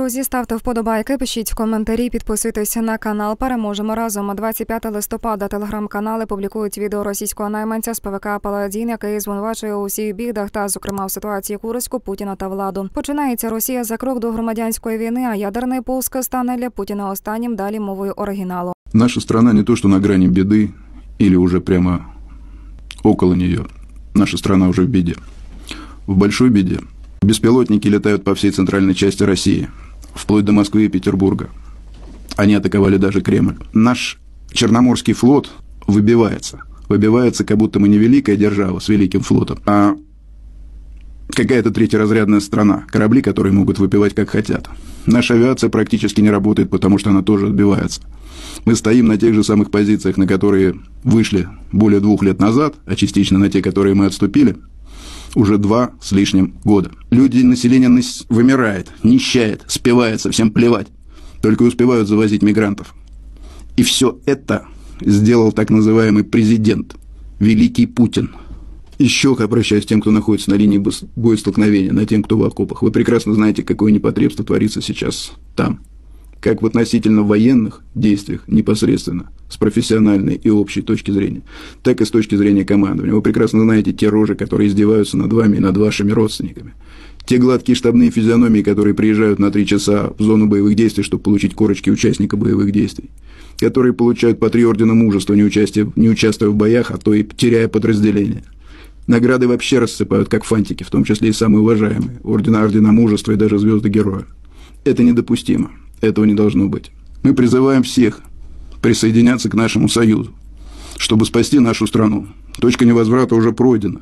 Друзі, ставте вподобайки, пишіть коментарі, підписуйтесь на канал. Переможемо разом. 25 листопада телеграм-канали публікують відео російського найманця з ПВК Паладін, який звинувачує у всіх бідах та, зокрема, в ситуації Курську, Путіна та владу. Починається Росія за крок до громадянської війни, а ядерний пуск стане для Путіна останнім далі мовою оригіналу. Наша страна не то, что на грани беды или уже прямо около нее. Наша страна уже в беде. В большой беде. Беспилотники летают по всей центральной части России, вплоть до Москвы и Петербурга. Они атаковали даже Кремль. Наш Черноморский флот выбивается. Выбивается, как будто мы не великая держава с великим флотом, а какая-то третьеразрядная страна. Корабли, которые могут выпивать как хотят. Наша авиация практически не работает, потому что она тоже отбивается. Мы стоим на тех же самых позициях, на которые вышли более двух лет назад, а частично на те, которые мы отступили, уже два с лишним года. Люди, население нас- вымирает, нищает, спивается, всем плевать. Только успевают завозить мигрантов. И все это сделал так называемый президент, великий Путин. Еще обращаюсь к тем, кто находится на линии боестолкновения, на тем, кто в окопах. Вы прекрасно знаете, какое непотребство творится сейчас там. Как в относительно военных действиях непосредственно, с профессиональной и общей точки зрения, так и с точки зрения командования. Вы прекрасно знаете те рожи, которые издеваются над вами и над вашими родственниками. Те гладкие штабные физиономии, которые приезжают на три часа в зону боевых действий, чтобы получить корочки участника боевых действий, которые получают по три ордена мужества, не, участия, не участвуя в боях, а то и теряя подразделения. Награды вообще рассыпают, как фантики, в том числе и самые уважаемые. Ордена, ордена мужества и даже звезды героя. Это недопустимо. Этого не должно быть. Мы призываем всех присоединяться к нашему союзу, чтобы спасти нашу страну. Точка невозврата уже пройдена.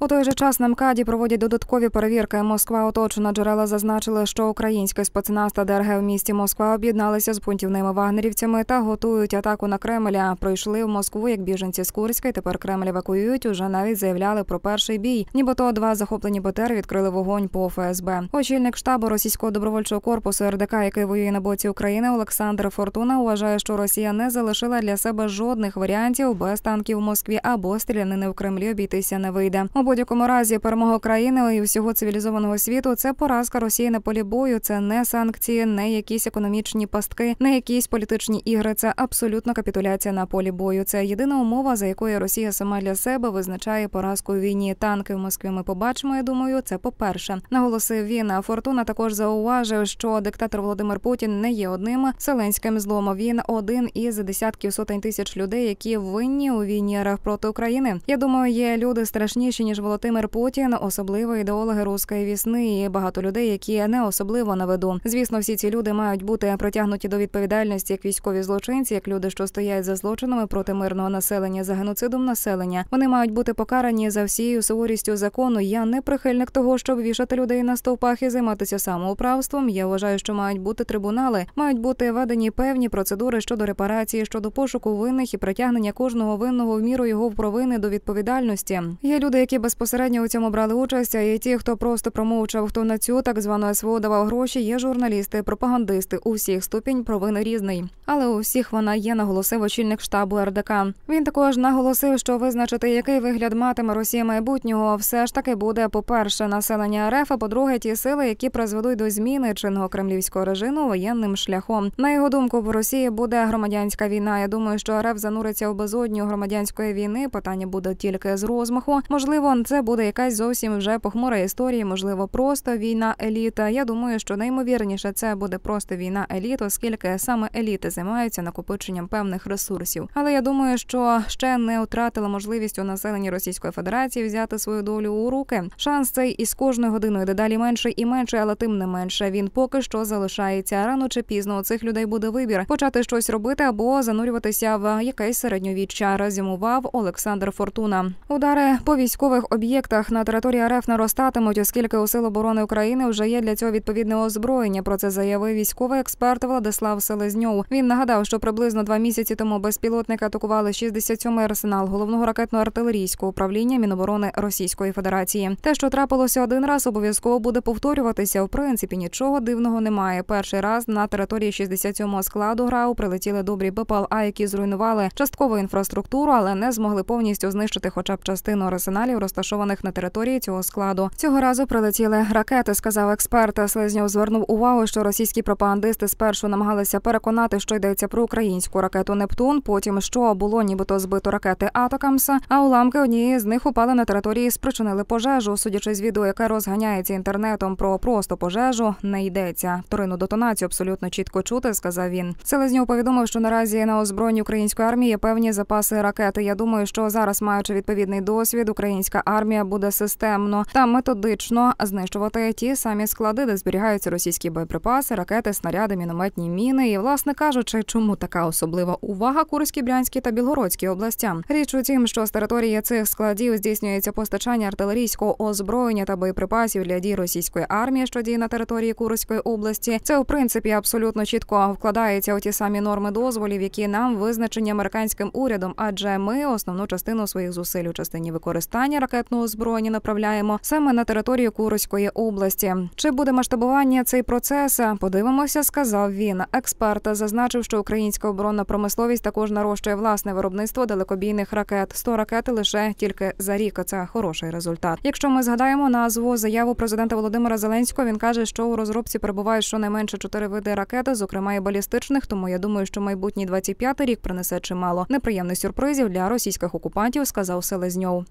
у той же час на МКАДі проводять додаткові перевірки. Москва оточена джерела зазначили, що українське спецназ та ДРГ в місті Москва об'єдналися з бунтівними вагнерівцями та готують атаку на Кремль. Пройшли в Москву як біженці з Курська. і Тепер Кремль евакуюють. Уже навіть заявляли про перший бій. Нібито два захоплені БТР відкрили вогонь по ФСБ. Очільник штабу російського добровольчого корпусу РДК, який воює на боці України, Олександр Фортуна вважає, що Росія не залишила для себе жодних варіантів без танків в Москві або стрілянини в Кремлі обійтися не вийде. У будь-якому разі перемога країни і всього цивілізованого світу це поразка Росії на полі бою. Це не санкції, не якісь економічні пастки, не якісь політичні ігри. Це абсолютна капітуляція на полі бою. Це єдина умова, за якою Росія сама для себе визначає поразку у війні. Танки в Москві ми побачимо. Я думаю, це по перше. Наголосив він. А Фортуна також зауважив, що диктатор Володимир Путін не є одним селенським злом. Він один із десятків сотень тисяч людей, які винні у війні РФ проти України. Я думаю, є люди страшніші ніж Володимир Путін, особливо ідеологи руської вісни, і багато людей, які не особливо на виду. Звісно, всі ці люди мають бути притягнуті до відповідальності як військові злочинці, як люди, що стоять за злочинами проти мирного населення, за геноцидом населення. Вони мають бути покарані за всією суворістю закону. Я не прихильник того, щоб вішати людей на стовпах і займатися самоуправством. Я вважаю, що мають бути трибунали, мають бути введені певні процедури щодо репарації, щодо пошуку винних і притягнення кожного винного в міру його провини до відповідальності. Є люди, які безпосередньо у цьому брали участь, а є ті, хто просто промовчав, хто на цю так звану СВО давав гроші. Є журналісти, пропагандисти. У всіх ступінь провини різний. Але у всіх вона є, наголосив очільник штабу РДК. Він також наголосив, що визначити, який вигляд матиме Росія майбутнього, все ж таки буде по перше населення РФ, а по-друге, ті сили, які призведуть до зміни чинного кремлівського режиму воєнним шляхом. На його думку, в Росії буде громадянська війна. Я думаю, що РФ зануриться в безодню громадянської війни. Питання буде тільки з розмаху. Можливо, це буде якась зовсім вже похмура історія. Можливо, просто війна еліта. Я думаю, що найімовірніше це буде просто війна еліт, оскільки саме еліти займаються накопиченням певних ресурсів. Але я думаю, що ще не втратила можливість у населенні Російської Федерації взяти свою долю у руки. Шанс цей із кожною годиною дедалі менше і менше, але тим не менше він поки що залишається. Рано чи пізно у цих людей буде вибір почати щось робити або занурюватися в якесь середньовіччя. Резюмував Олександр Фортуна. Удари по військових об'єктах на території РФ наростатимуть, оскільки у Сил оборони України вже є для цього відповідне озброєння. Про це заявив військовий експерт Владислав Селезньов. Він нагадав, що приблизно два місяці тому безпілотники атакували 67-й арсенал головного ракетно-артилерійського управління Міноборони Російської Федерації. Те, що трапилося один раз, обов'язково буде повторюватися. В принципі, нічого дивного немає. Перший раз на території 67-го складу ГРАУ прилетіли добрі БПЛА, які зруйнували часткову інфраструктуру, але не змогли повністю знищити хоча б частину арсеналів каналів, розташованих на території цього складу. Цього разу прилетіли ракети, сказав експерт. Слизньов звернув увагу, що російські пропагандисти спершу намагалися переконати, що йдеться про українську ракету Нептун. Потім що було, нібито збито ракети Атакамса. А уламки однієї з них упали на території, спричинили пожежу. Судячи з відео, яке розганяється інтернетом про просто пожежу, не йдеться. Вторинну детонацію абсолютно чітко чути, сказав він. Селезньов повідомив, що наразі на озброєнні української армії є певні запаси ракети. Я думаю, що зараз, маючи відповідний досвід, українська армія буде системно та методично знищувати ті самі склади, де зберігаються російські боєприпаси, ракети, снаряди, мінометні міни. І, власне кажучи, чому така особлива увага Курській, Брянській та Білгородській областям? Річ у тім, що з території цих складів здійснюється постачання артилерійського озброєння та боєприпасів для дій російської армії, що діє на території Курської області. Це в принципі абсолютно чітко вкладається у ті самі норми дозволів, які нам визначені американським урядом, адже ми основну частину своїх зусиль у частині використання ракетного озброєння направляємо саме на територію Курської області. Чи буде масштабування цей процес? Подивимося, сказав він. Експерт зазначив, що українська оборонна промисловість також нарощує власне виробництво далекобійних ракет. 100 ракет лише тільки за рік. Це хороший результат. Якщо ми згадаємо назву заяву президента Володимира Зеленського, він каже, що у розробці перебувають щонайменше чотири види ракети, зокрема і балістичних. Тому я думаю, що майбутній 25-й рік принесе чимало неприємних сюрпризів для російських окупантів, сказав Селезньов.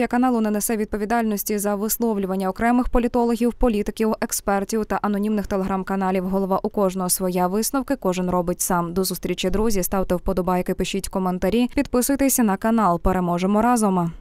Редакція каналу не несе відповідальності за висловлювання окремих політологів, політиків, експертів та анонімних телеграм-каналів. Голова у кожного своя висновки. Кожен робить сам. До зустрічі друзі. Ставте вподобайки, пишіть коментарі, підписуйтеся на канал. Переможемо разом.